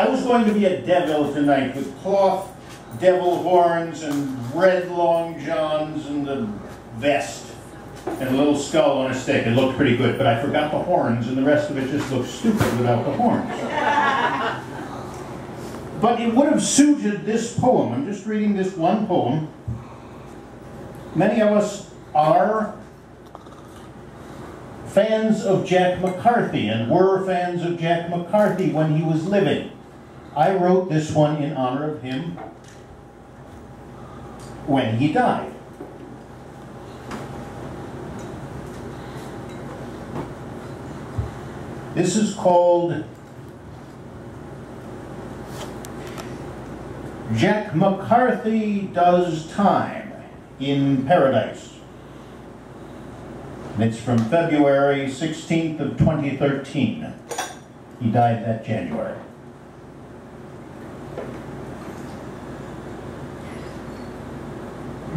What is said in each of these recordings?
I was going to be a devil tonight with cloth devil horns and red long johns and a vest and a little skull on a stick. It looked pretty good, but I forgot the horns and the rest of it just looked stupid without the horns. but it would have suited this poem. I'm just reading this one poem. Many of us are fans of Jack McCarthy and were fans of Jack McCarthy when he was living. I wrote this one in honor of him when he died. This is called Jack McCarthy Does Time in Paradise. And It's from February 16th of 2013. He died that January.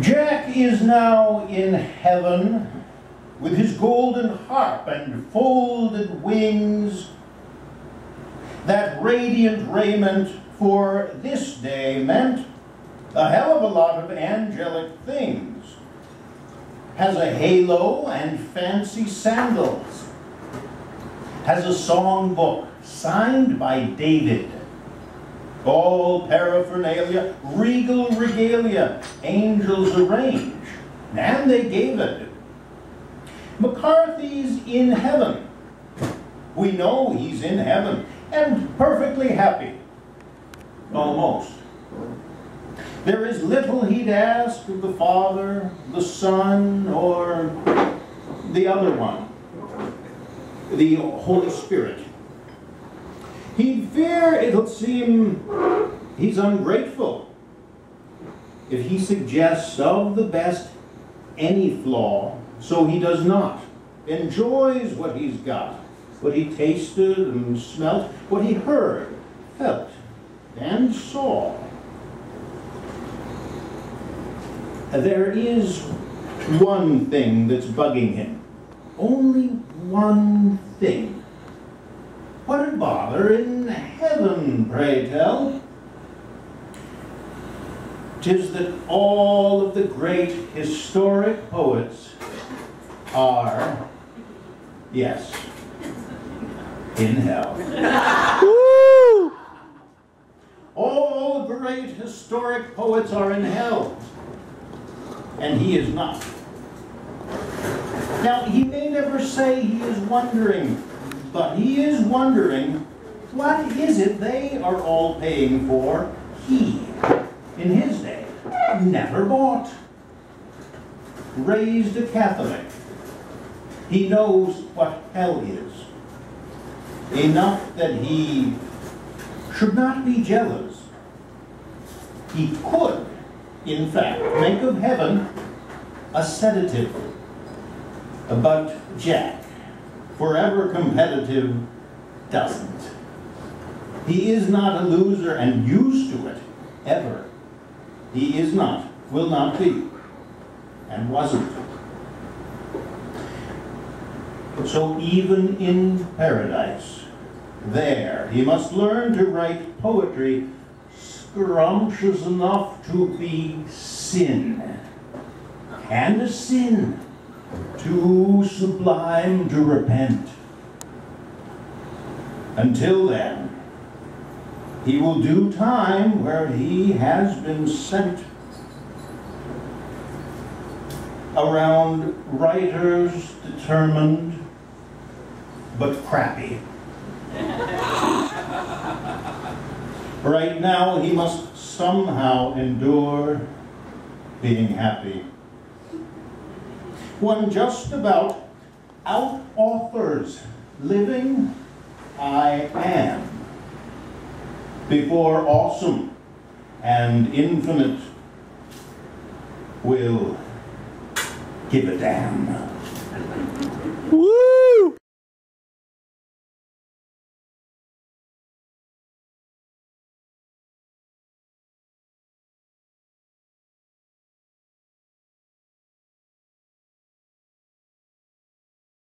Jack is now in heaven with his golden harp and folded wings. That radiant raiment for this day meant a hell of a lot of angelic things. Has a halo and fancy sandals, has a songbook signed by David, all paraphernalia, regal regalia, angels arrange, and they gave it. McCarthy's in heaven. We know he's in heaven and perfectly happy. Almost. There is little he'd ask of the Father, the Son, or the other one, the Holy Spirit. He'd fear it'll seem he's ungrateful if he suggests of the best any flaw, so he does not. Enjoys what he's got, what he tasted and smelt, what he heard, felt, and saw. there is one thing that's bugging him. Only one thing. What a bother in heaven, pray tell? Tis that all of the great historic poets are, yes, in hell. all great historic poets are in hell and he is not. Now, he may never say he is wondering, but he is wondering, what is it they are all paying for he, in his day, never bought? Raised a Catholic, he knows what hell is. Enough that he should not be jealous. He could in fact, make of heaven a sedative. But Jack, forever competitive, doesn't. He is not a loser and used to it, ever. He is not, will not be, and wasn't. So even in paradise, there he must learn to write poetry scrumptious enough to be sin, and a sin too sublime to repent. Until then, he will do time where he has been sent around writers determined but crappy. Right now, he must somehow endure being happy. One just about out authors living? I am. Before awesome and infinite will give a damn.